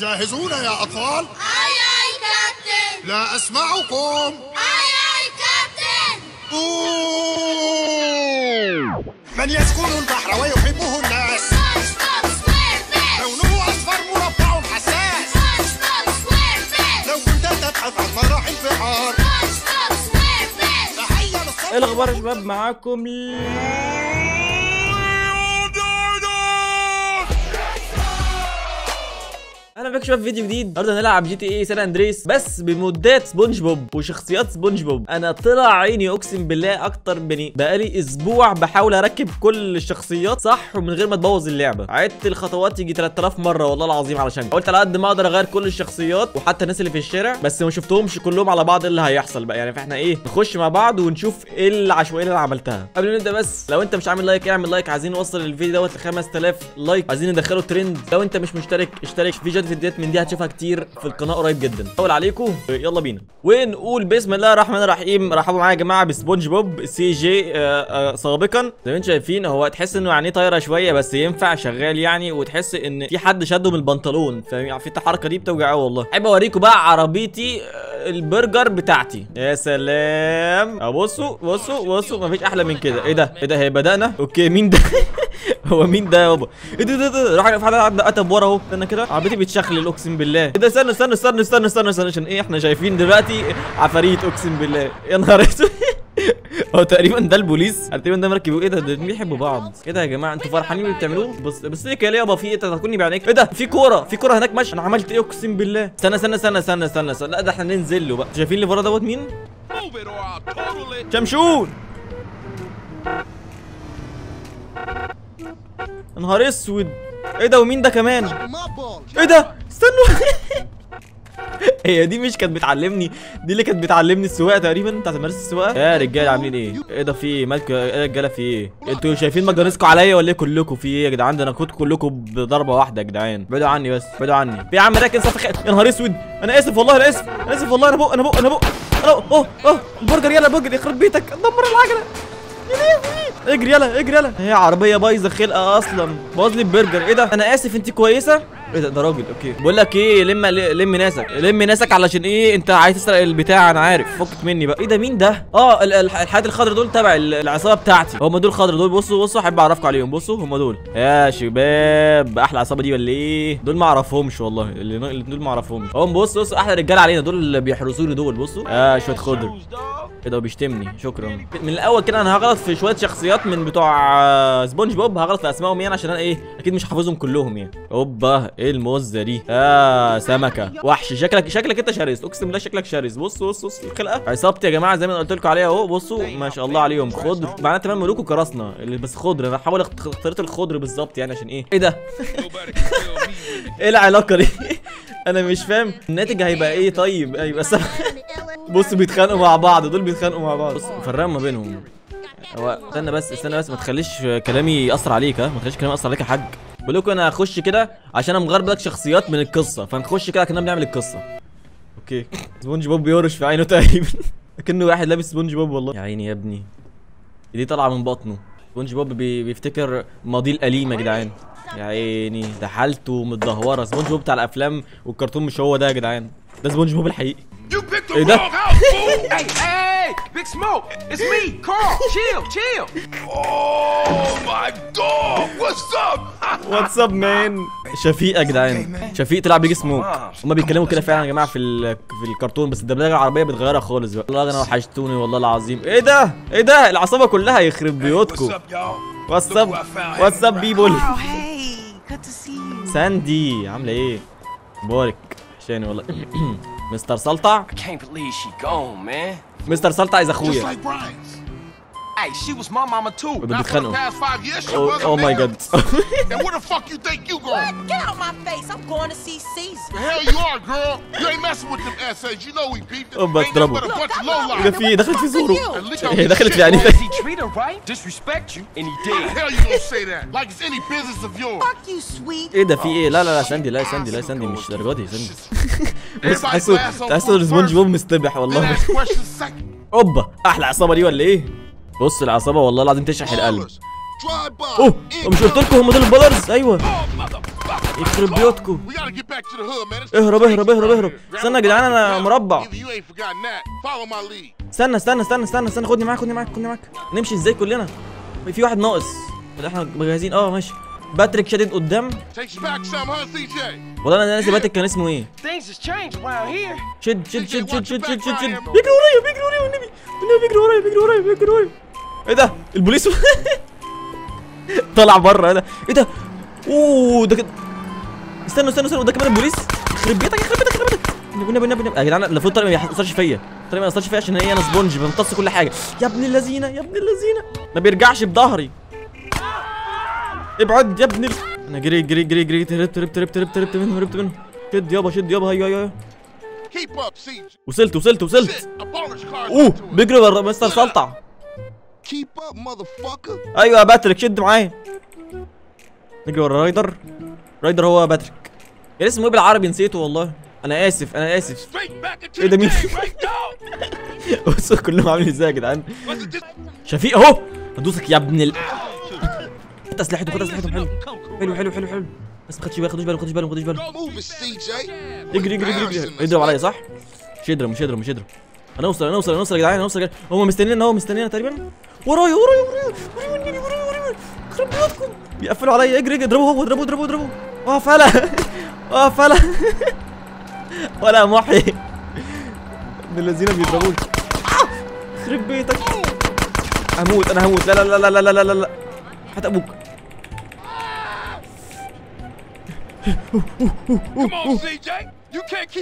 جاهزون يا أطفال؟ آي آي كابتن. لا أسمعكم. آي آي كابتن. أوه. من يسكن البحر ويحبه الناس. لونه أصفر مربع حساس. لو كنت تبحث عن فرح البحار إيه الأخبار يا شباب؟ معاكم أهلا بك شباب في فيديو جديد. النهارده هنلعب GTA San Andreas بس بمودات سبونج بوب وشخصيات سبونج بوب أنا طلع عيني اقسم بالله أكتر بني بقالي أسبوع بحاول اركب كل الشخصيات صح ومن غير ما تبوظ اللعبة. عدت الخطوات يجي 3000 مرة والله العظيم علشان قلت على قد ما أقدر اغير كل الشخصيات وحتى الناس اللي في الشارع بس ما شفتهمش كلهم على بعض إيه اللي هيحصل بقى. يعني فاحنا إيه نخش مع بعض ونشوف إيه العشوائية اللي أنا عملتها. قبل ما نبدأ بس لو أنت مش عامل like اعمل like. عايزين نوصل الفيديو دوت ل 5000 like. عايزين ندخله ترند. لو أنت مش مشترك اشترك. في فيديوهات فيديوهات من دي هتشوفها كتير في القناة قريب جدا. أول عليكم يلا بينا. ونقول بسم الله الرحمن الرحيم. رحبوا معايا يا جماعة بسبونج بوب CJ آه، آه، سابقا. زي ما أنتم شايفين هو تحس انه يعني طايرة شوية بس ينفع شغال يعني وتحس ان في حد شده من البنطلون. فاهم؟ في الحركة دي بتوجع والله. أحب أوريكم بقى عربيتي آه، البرجر بتاعتي. يا سلام. بصوا بصوا بصوا مفيش أحلى من كده. إيه ده؟ إيه ده؟ هي بدأنا؟ okay مين ده؟ هو مين ده يابا؟ إيه ده ده ده؟ راح في حد عدى قتب ورا أهو. استنى كده. عربيتي بتشخلل اقسم بالله. إيه ده استنى استنى استنى استنى استنى استنى عشان إيه إحنا شايفين دلوقتي عفاريت أقسم بالله. يا نهار أسود. هو تقريبا ده البوليس. تقريبا ده مركب. إيه ده ده بيحبوا بعض؟ إيه ده يا جماعة؟ أنتوا فرحانين باللي بتعملوه؟ بص بص لي كده ليه يابا؟ في إيه؟ أنت هتكوني بعينيك إيه ده في كورة في كورة هناك ماشي. أنا عملت إيه أقسم بالله؟ استنى استنى استنى استنى استنى, استنى. لا ده إحنا ننزل له بقى. شايفين اللي ورا دوت مين. شمشون. يا نهار اسود. إيه ده؟ ومين ده كمان؟ إيه ده؟ استنوا. هي دي مش كانت بتعلمني. دي اللي كانت بتعلمني السواقة تقريبا بتاعت مدرسة السواقة. يا رجالة عاملين إيه؟ إيه ده في إيه إيه رجالة في إيه؟ أنتوا شايفين مجانسكوا عليا ولا إيه كلكم في إيه يا جدعان؟ ده أنا كنت كلكم بضربة واحدة يا جدعان. بعدوا عني بس بعدوا عني. في عم راكن صفخ يا نهار اسود. أنا آسف والله أنا آسف. أنا آسف والله. أنا بق أنا بق أنا بق أنا أوه أوه. البرجر يلا البرجر يخرب بيتك. دمر العجلة. اجري يلا اجري يلا. هي عربية بايظة خلقة أصلا. باظ لي البرجر. إيه ده؟ أنا آسف انت كويسة؟ إيه ده ده راجل okay. بقول لك إيه لم لم ناسك. لم ناسك علشان إيه؟ أنت عايز تسرق البتاع أنا عارف. فكك مني بقى. إيه ده مين ده؟ آه ال- ال- الحاجات الخضر دول تبع ال- العصابة بتاعتي. هم دول خضر دول. بصوا بصوا أحب أعرفكم عليهم. بصوا هم دول. يا شباب أحلى عصابة دي ولا إيه؟ دول ما أعرفهمش والله. اللي دول ما أعرفهمش. هم بصوا بصوا أحلى رجالة علينا. دول اللي بيحرسوني دول. بصوا. آه شوية خضر. إيه ده بيشتمني شكرا. من الأول كده أنا هغلط في شوية شخصيات من بتوع آه، سبونج بوب. هغلط في أسمائهم يعني عشان أنا إيه أكيد مش حافظهم كلهم يعني. أوبا. إيه الموزه دي؟ آه سمكة. وحش. شكلك شكلك انت شرس. اقسم بالله شكلك شرس. بص بص بص الخلقه عصابتي يا جماعة زي ما قلت لكم عليها اهو. بصوا ما شاء الله عليهم. خضر. معناها تمام ملوك وكراسنا. بس خضر. أنا بحاول اخت- اخترت الخضر بالظبط يعني عشان إيه؟ إيه ده؟ إيه العلاقة دي؟ أنا مش فاهم. الناتج هيبقى إيه؟ طيب هيبقى. بص بيتخانقوا مع بعض. دول بيتخانقوا مع بعض. بص فرقوا ما بينهم. استنى بس استنى بس. ما تخليش كلامي يأثر عليك ها؟ ما تخليش كلامي يأثر عليك يا حاج. بقول لكم أنا هخش كده عشان أنا مغرب لك شخصيات من القصة. فنخش كده كنا بنعمل القصة. okay. سبونج بوب بيورش في عينه تقريبا. كأنه واحد لابس سبونج بوب والله. يا عيني يا ابني. دي طالعة من بطنه. سبونج بوب بي... بيفتكر ماضيه الأليم يا جدعان. يا عيني. ده حالته متدهورة. سبونج بوب بتاع الأفلام والكرتون مش هو ده يا جدعان. ده سبونج بوب الحقيقي. You picked Big Smoke, it's me, Carl. chill, chill. Oh my dog! What's up? What's up man شفيق يا جدعان شفيق طلع Big Smoke هما بيتكلموا كده فعلا يا جماعة في ال- في الكرتون بس الدبلجة العربية بتغيرها خالص بقى والله أنا وحشتوني والله العظيم إيه ده إيه ده العصابة كلها يخرب What's بيوتكم up, y'all? واتس Look اب who I found. واتس اب بيبول hey, good to see you. ساندي عاملة إيه مبارك وحشاني والله مستر سلطع مستر سلطع عايز أخويا. Hey, she was my mama too. Not for the past five years, she أو wasn't ماي there. جاد And where the fuck you think you going? Get out my face. I'm going to see Caesar. The hell you are, girl. You ain't messing with them essays. You know we beat them. Oh, but Ain't nothing but a bunch of ده lowlife. في دخلت في زوره At least هي دخلت في يعني he treat her right? Disrespect you, and he How the did. hell you gonna say that? Like it's any business of yours. Fuck you, sweet. إيه ده في إيه لا لا لا ساندي لا ساندي لا ساندي مش درجات دي ساندي Everybody تحسه تحسه سبونج بوب مستبح والله. اوبا أحلى عصابه دي ولا إيه بص العصابة والله العظيم تشرح القلب. أوه مش قلت لكم هم دول ال Ballas؟ أيوه. يخرب بيوتكم. اهرب اهرب اهرب اهرب. استنى يا جدعان أنا مربع. استنى استنى استنى استنى استنى. خدني معاك خدني معاك خدني معاك. نمشي إزاي كلنا؟ في واحد ناقص. إحنا جاهزين آه ماشي. باتريك شادد قدام? والله أنا ناسي باتريك كان اسمه إيه. شد شد شد شد شد شد شد. شد بيجري ورايا بيجري ورايا والنبي. والنبي بيجري ورايا بيجري ورايا بيجري ورايا. إيه ده؟ البوليس؟ طلع بره إيه ده؟ إيه ده؟ اوه ده كده. استنوا استنوا استنوا ده كمان البوليس؟ يخرب بيتك يخرب بيتك يخرب بيتك. يا جدعان المفروض طلق ما يأثرش فيا. طلق ما يأثرش فيا عشان هي أنا sponge بمتص كل حاجة. يا ابن اللذينة يا ابن اللذينة. ما بيرجعش بظهري. ابعد يا ابن ال... أنا جري جري جري جري هربت هربت هربت هربت هربت منه هربت منه شد يابا شد يابا. هيا هيا. وصلت وصلت وصلت. أوه. بيجري ورا مستر سلطع. أيوه يا باتريك شد معايا. نجري ورا رايدر. رايدر هو باتريك. يا اسمه إيه بالعربي نسيته والله. أنا آسف أنا آسف. إيه ده مين? بصوا كلهم عاملين إزاي يا جدعان. شفيق أهو. هدوسك يا ابن ال خد أسلحته خد أسلحته حلو. حلو حلو حلو حلو. بس ما خدش بالي خدوش بالهم خدوش بالهم خدوش بالهم Move it, CJ. يجري يجري يجري يجري. يضرب عليا صح؟ مش يضرب مش يضرب مش يضرب. هنوصل هنوصل هنوصل يا جدعان هنوصل يا جدعان. هم مستنينا اهو مستنينا تقريبا. ورايا ورايا ورايا ورايا والنبي ورايا ورايا يخرب بيوتكم بيقفلوا عليا. اجري اجري. اضربوه هو اضربوه اضربوه اضربوه. آه فلا آه فلا ولا محي. ابن الذين بيضربوني! يخرب بيتك. هموت أنا هموت. لا لا لا لا لا لا لا. لا حتى أبوك.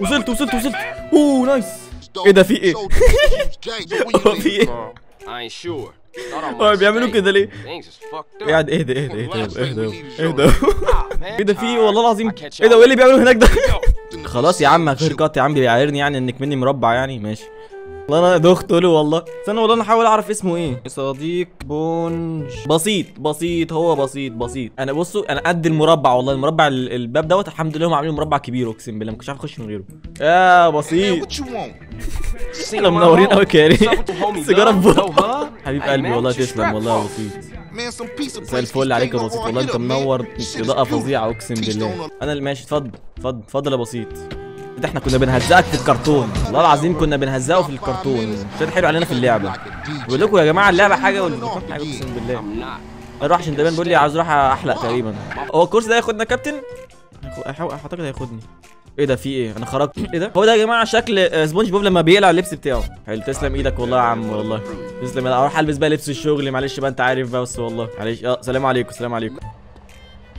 وصلت وصلت وصلت. أوه نايس. إيه ده في إيه؟ هو في إيه؟ هو بيعملوا. كده ليه؟ قاعد اهدى اهدى اهدى اهدى اهدى إيه ده في إيه tired. والله العظيم إيه ده وايه اللي بيعملوا هناك ده. خلاص يا عم غير كات يا عم بيعايرني يعني إنك مني مربع يعني ماشي والله أنا دخت له والله. استنى والله أنا أحاول أعرف اسمه إيه. صديق بونج. بسيط بسيط هو بسيط بسيط. أنا بصوا أنا قد المربع والله. المربع ال- الباب دوت الحمد لله هم عاملين مربع كبير أقسم بالله ما كنتش عارف أخش من غيره. يا بسيط. إحنا منورين. قوي كاري سيجارة hug? حبيب قلبي والله تسلم والله for? بسيط. زي الفل عليك يا بسيط. والله. أنت. منور beautiful. فظيعة أقسم بالله. أنا اللي ماشي اتفضل اتفضل اتفضل يا بسيط. ده إحنا كنا بنهزقك في الكرتون. والله العظيم كنا بنهزقه في الكرتون. شاد حلو علينا في اللعبة. بقول لكم يا جماعة اللعبة حاجة والكرتون حاجة أقسم بالله. أروح عشان دايما بيقول لي عاوز أروح أحلق تقريبا. هو الكورس ده هياخدنا كابتن؟ أعتقد هياخدني. إيه ده في إيه؟ أنا خرجت. إيه ده؟ هو ده يا جماعة شكل آه، سبونج بوب لما بيقلع اللبس بتاعه. حلو تسلم إيدك والله يا عم والله. تسلم أروح ألبس بقى لبس الشغل معلش بقى أنت عارف بس والله. معلش. آه سلام عليكم سلام عليكم.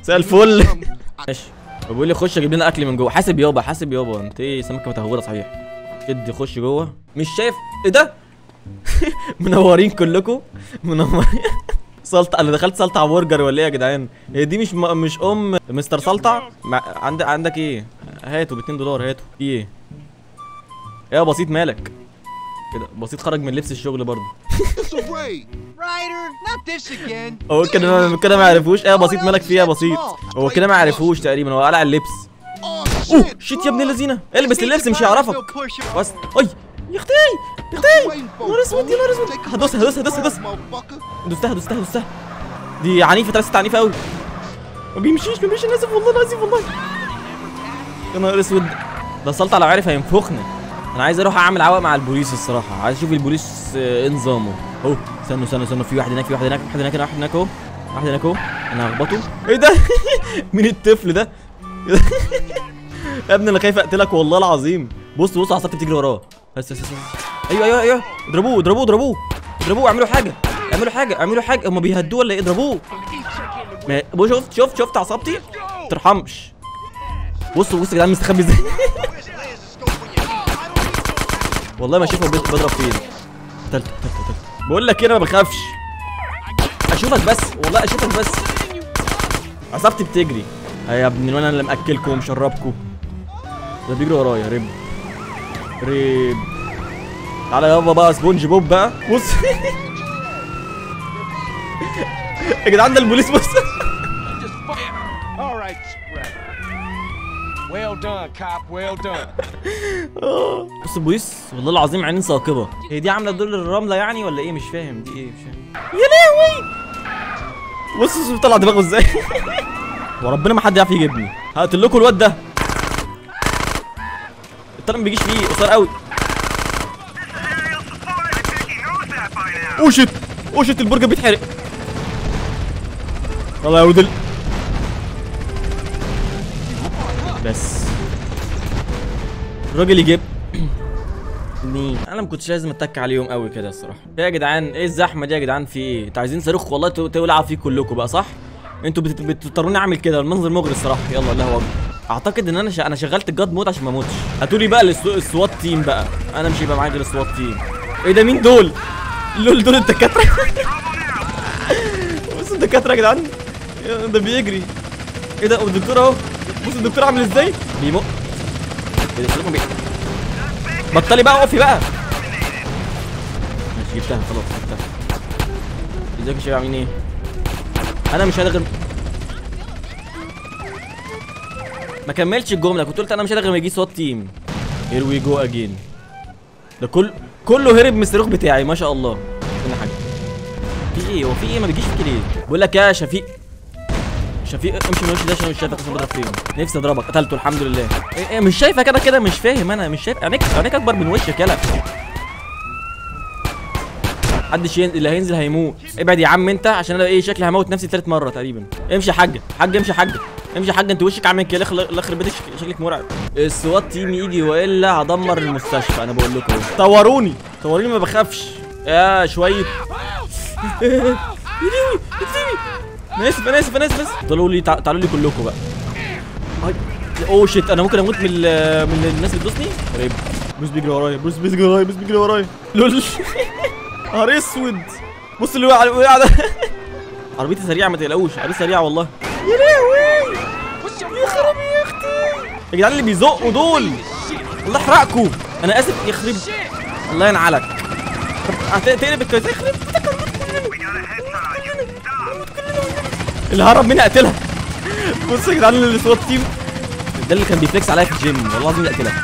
مساء الفل. ماشي. بيقول لي خش أجيب لنا أكل من جوه. حاسب يابا حاسب يابا. أنت إيه؟ سمكة متهورة صحيح. شد خش جوه. مش شايف؟ إيه ده؟ منورين كلكم. منورين سلطع أنا دخلت سلطع برجر ولا إيه يا جدعان؟ هي دي مش م... مش أم مستر سلطع مع... عند... عندك إيه؟ هاتوا ب 2 دولار هاتوا. في إيه إيه؟ يا بسيط مالك. كده بسيط خرج من لبس الشغل برضه. هو كده ما... كده ما عرفوش إيه بسيط. مالك فيه يا بسيط. هو كده ما عرفوش تقريبا. هو قلع اللبس. Oh, أوه. شيت يا ابن اللذينة. البس اللبس مش هيعرفك. بس. أي يا أختي يا أختي. نهار أسود يا نهار أسود. هدوسها هدوسها هدوسها motherfucker. دوستها دوستها دوستها. دي عنيفة ترست عنيفة قوي ما بيمشيش ما بيمشيش. أنا آسف والله أنا آسف والله. يا نهار أسود. ده سلطع لو عارف هينفخنا أنا عايز أروح أعمل عوق مع البوليس الصراحة. عايز أشوف البوليس آه، إيه نظامه. اهو استنوا استنوا استنوا. في واحد هناك في واحد هناك واحد هناك واحد هناك أهو. واحد هناك أهو. أنا هخبطه. إيه ده؟ مين الطفل ده؟ يا ابني أنا خايف أقتلك والله العظيم. بص بص عصابتي بتجري وراه. بس بس بس. أيوه أيوه أيوه. اضربوه اضربوه اضربوه. اضربوه اعملوا حاجة. اعملوا حاجة اعملوا حاجة. هم بيهدوه ولا إيه؟ اضربوه. بص شفت شفت شفت عصابتي ما ترحمش. بصوا بصوا يا جدعان مستخبي إزاي؟ والله ما شايفه بيض- بضرب فين. تالتة تالتة تالتة. بقول لك أنا ما بخافش. أشوفك بس والله أشوفك بس. عصابتي بتجري. يا ابني وأنا اللي مأكلكم ومشربكم. ده بيجري ورايا ريب. ريب. تعالى يابا بقى سبونج بوب بقى. بص. يا جدعان ده البوليس بص. Well done, cop. Well done. بص البوليس والله العظيم عينين ثاقبه هي دي عاملة دور الرمله يعني ولا إيه؟ مش فاهم. دي إيه؟ مش فاهم. يا لهوي! بص شوف طلع دماغه إزاي. وربنا ما حد يعرف يجيبني. هقتل لكم الواد ده. الطلق ما بيجيش فيه قصير قوي. اوشت اوشت البرجر بيتحرق. والله يا ودل بس. الراجل يجيب. مين؟ أنا ما كنتش لازم أتك عليهم قوي كده الصراحة. يا جدعان إيه الزحمة دي يا جدعان في إيه؟ أنتوا عايزين صاروخ؟ والله تو- تولعوا فيه كلكم بقى صح؟ أنتوا بت- بتضطروني أعمل كده المنظر مغري الصراحة. يلا الله اكبر أعتقد إن أنا ش... أنا شغلت ال God mode عشان ما أموتش. هاتوا لي بقى السو... ال SWAT team بقى. أنا مش هيبقى معايا غير ال SWAT team. إيه ده مين دول؟ LOL دول الدكاترة؟ بصوا الدكاترة يا جدعان. ده بيجري. إيه ده والدكتور أهو. بص الدكتور عامل إزاي؟ بيمق. إيه ده بي... بطلي بقى وقفي بقى. ماشي جبتها خلاص جبتها. إزيك يا شباب عاملين إيه؟ أنا مش هلغي ما كملتش الجملة كنت قلت أنا مش هلغي ما يجي صوت تيم. هير وي جو اجين ده كل كله هرب من الصاروخ بتاعي ما شاء الله. كل حاجة. في إيه؟ هو في إيه؟ ما بيجيش فيك ليه بقول لك يا شفيق. شفيق امشي من وشي ده عشان مش شايفك أصلا بضرب فين نفسي اضربك. قتلته الحمد لله. إيه إيه مش شايفه كده كده مش فاهم أنا مش شايف عينيك عينيك أكبر من وشك يلا. محدش ين... اللي هينزل هيموت. ابعد يا عم أنت عشان أنا إيه شكلي هموت نفسي تالت مرة تقريبا. امشي يا حاجة حاجة امشي يا حاجة امشي يا حاجة أنت وشك عامل كده يخرب بيتك شك- شكلك مرعب. السوات تيم يجي وإلا هدمر المستشفى أنا بقول لكم. طوروني. طوروني ما بخافش. يا شوية. أنا آسف أنا آسف أنا آسف بس. طلعوا لي تع- تعالوا لي كلكم بقى. hi. oh shit أنا ممكن أموت من من الناس اللي بتدوسني؟ قريب. بروس بيجري ورايا بروس بيجري ورايا بروس بيجري ورايا. LOL. نهار أسود. بص اللي وقع وقع ده. عربيتي سريعة ما تقلقوش. عربيتي سريعة والله. يا لهوي. يا خرابي يا أختي. يا جدعان اللي بيزقوا دول. الله يحرقكم. أنا آسف يخرب. الله ينعلك. هتقلب الكويس يخرب. اللي هرب مني اقتلها. بص يا جدعان ال SWAT team ده اللي كان بيفليكس عليا في الجيم. والله العظيم اقتلها.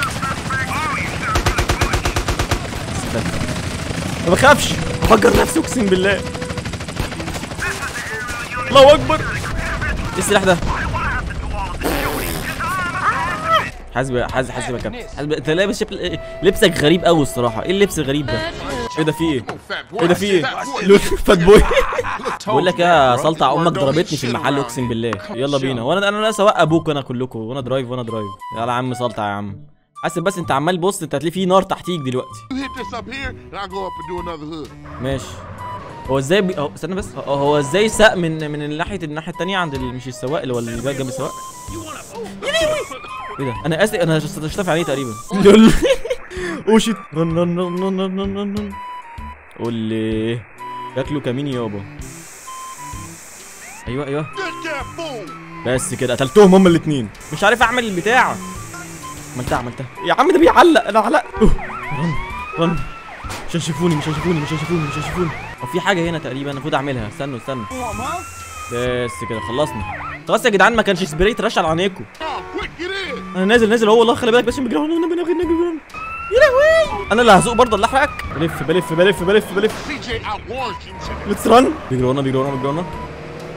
ما بخافش. بفجر نفسي اقسم بالله. الله اكبر. إيه السلاح ده؟ حاسب حاسب حاسب يا كابتن انت لابس شكل لبسك غريب قوي الصراحة. إيه اللبس الغريب ده؟ إيه ده في إيه؟ إيه ده في إيه؟ لول fat boy بقول لك يا سلطع أمك ضربتني في المحل أقسم بالله. يلا بينا. وأنا أنا سواق أبوك أنا كلكم. وأنا drive وأنا drive يلا يا عم سلطع يا عم. حاسب بس أنت عمال بص أنت هتلاقي في نار تحتيك دلوقتي. ماشي. هو إزاي بي... هو استنى بس. هو, إزاي ساق من من ناحيه الناحية الثانية عند ال... مش السواق اللي هو اللي جاي جنب السواق! إيه ده؟ أنا آسف أنا اشتفي عليه تقريبا. LOL oh shit run run run run run run قول لي شكله كمين يابا. أيوه أيوه! بس كده قتلتهم هما الاثنين مش عارف أعمل البتاع. عملتها عملتها. يا عم ده بيعلق أنا علق oh. run run. مش هيشوفوني مش هيشوفوني مش هيشوفوني مش هيشوفوني هو في حاجة هنا تقريبا المفروض أعملها. استنوا استنوا. بس كده خلصنا. خلاص يا جدعان ما كانش سبراي ترش على عينيكم get in! أنا نازل نازل. هو والله خلي بالك بس بيجري يا لهوي! أنا اللي هزوق برضه اللي احرقك بلف بلف بلف بلف بلف. let's run بيجري ورانا بيجري ورانا بيجري ورانا.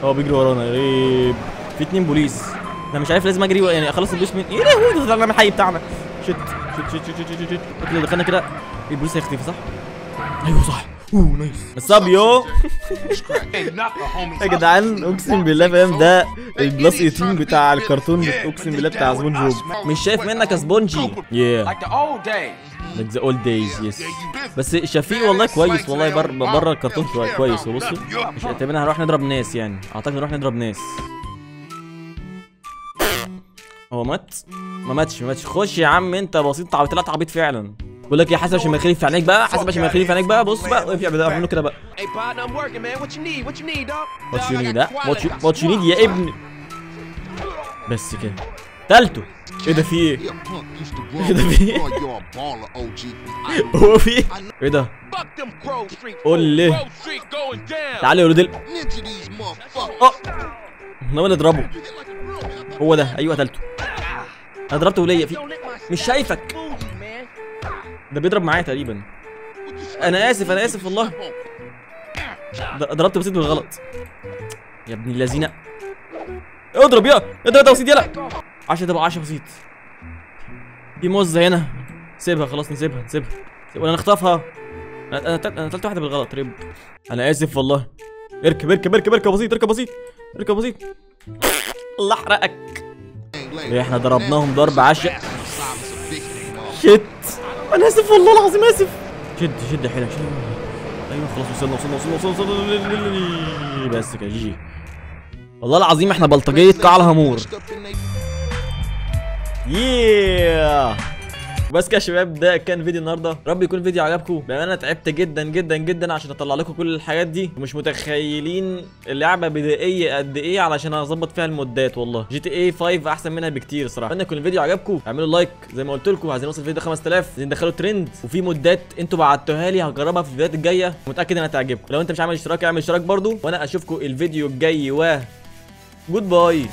هو بيجري ورانا. غريب. في اتنين بوليس. أنا مش عارف لازم أجري يعني أخلص البوليس من يا لهوي ده طلعنا من الحي بتاعنا. shit shit shit shit shit shit shit دخلنا كده. البوليس هيختفي صح؟ أيوه صح. oh nice what's up yo. يا جدعان أقسم بالله فاهم؟ ده ال plus 18 بتاع الكرتون أقسم بالله بتاع سبونج بوب مش شايف منك يا سبونجي. Like the old days. yes بس شفيق والله كويس والله بر بره الكرتون شوية كويس وبصوا مش اعتبرنا هنروح نضرب ناس يعني. أعتقد نروح نضرب ناس. هو مات؟ ما ماتش ما ماتش. خش يا عم أنت بسيط طلعت عبيط فعلا. بقول لك يا حسن عشان ما يخليك في عينيك بقى حسن عشان ما يخليك في عينيك بقى بص بقى اقف يا بدر اعمل كده بقى. واتش يو نيد واتش يو نيد يا ابن. بس كده. تالته إيه ده في إيه؟ إيه ده في إيه؟ هو في إيه؟ إيه ده؟ قول لي. تعال يا ولد آه. ناوي اضربه هو ده. أيوه قتلته أنا ضربته وليا في مش شايفك. ده بيضرب معايا تقريبا. أنا آسف أنا آسف والله. ضربت بسيط بالغلط. يا ابن اللذينة. اضرب يا اضرب يا بسيط يلا. 10 ده بقى 10 بسيط. في موزه هنا سيبها خلاص نسيبها نسيبها. سيب- ولا نخطفها أنا أنا تل- أنا تلت واحدة بالغلط رب أنا آسف والله. اركب اركب اركب اركب بسيط اركب بسيط. اركب بسيط. الله احرقك إيه، إحنا ضربناهم ضرب عشق شت. أنا آسف والله العظيم آسف. شد شد حيلك شد. أيوه خلاص وصلنا وصلنا وصلنا وصلنا وصلنا بس كده جي والله العظيم إحنا بلطجية قاع الهامور ياه بس كده يا شباب ده كان فيديو النهارده. رب يكون الفيديو عجبكم. بأمانة أنا تعبت جدا جدا جدا عشان أطلع لكم كل الحاجات دي. ومش متخيلين اللعبة بدائية قد إيه علشان أظبط فيها ال مودات والله. GTA 5 أحسن منها بكتير صراحة. اتمنى يكون الفيديو عجبكم اعملوا لايك. زي ما قلت لكم عايزين نوصل الفيديو ده 5000 عايزين ندخله ترند. وفي مودات أنتوا بعتوها لي هجربها في الفيديوهات الجاية. متأكد إنها تعجبكم. لو أنت مش عامل اشتراك اعمل اشتراك برضو وأنا أشوفكم الفيديو الجاي و goodbye